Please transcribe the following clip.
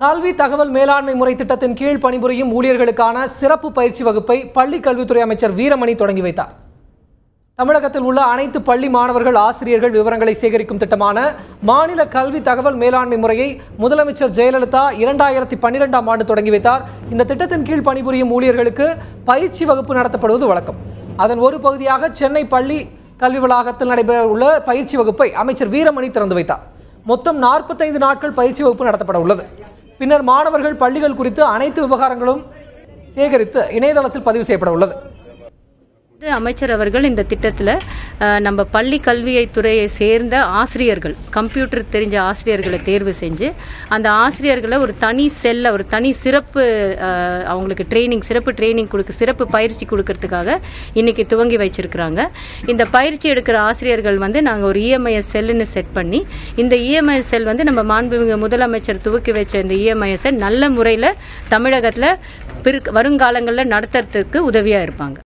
கல்வி தகவல் மேலாண்மை முறை திட்டத்தின் கீழ் பணிபுரியும் ஊழியர்களுக்கான சிறப்பு பயிற்சி வகுப்பை பள்ளி கல்வித்துறை அமைச்சர் வீரமணி தொடங்கி வைத்தார். தமிழகத்தில் உள்ள அனைத்து பள்ளி மாணவர்கள் ஆசிரியர்கள் விவரங்களை சேகரிக்கும் திட்டமான மாநில கல்வி தகவல் மேலாண்மை முறையை முதலமைச்சர் ஜெயலலிதா இரண்டாயிரத்தி பன்னிரெண்டாம் ஆண்டு தொடங்கி வைத்தார். இந்த திட்டத்தின் கீழ் பணிபுரியும் ஊழியர்களுக்கு பயிற்சி வகுப்பு நடத்தப்படுவது வழக்கம். அதன் ஒரு பகுதியாக சென்னை பள்ளி கல்வி வளாகத்தில் நடைபெற உள்ள பயிற்சி வகுப்பை அமைச்சர் வீரமணி திறந்து வைத்தார். மொத்தம் நாற்பத்தைந்து நாட்கள் பயிற்சி வகுப்பு நடத்தப்பட உள்ளது. பின்னர் மாணவர்கள் பள்ளிகள் குறித்து அனைத்து விவகாரங்களும் சேகரித்து இணையதளத்தில் பதிவு செய்யப்பட உள்ளது. அமைச்சர் அவர்கள் இந்த திட்டத்தில் நம்ம பள்ளி கல்வியை துறையை சேர்ந்த ஆசிரியர்கள் கம்ப்யூட்டர் தெரிஞ்ச ஆசிரியர்களை தேர்வு செஞ்சு அந்த ஆசிரியர்களை ஒரு தனி செல்ல ஒரு தனி சிறப்பு அவங்களுக்கு ட்ரைனிங் சிறப்பு ட்ரைனிங் கொடுக்க சிறப்பு பயிற்சி கொடுக்கறதுக்காக இன்னைக்கு துவங்கி வச்சிருக்கிறாங்க. இந்த பயிற்சி எடுக்கிற ஆசிரியர்கள் வந்து நாங்கள் ஒரு இஎம்ஐஎஸ் செல்லுன்னு செட் பண்ணி இந்த இஎம்ஐஎஸ் செல் வந்து நம்ம மாண்புமிகு முதலமைச்சர் துவக்கி வச்ச இந்த இஎம்ஐஎஸை நல்ல முறையில் தமிழகத்தில் பிறகு வருங்காலங்களில் நடத்துறதுக்கு உதவியாக இருப்பாங்க.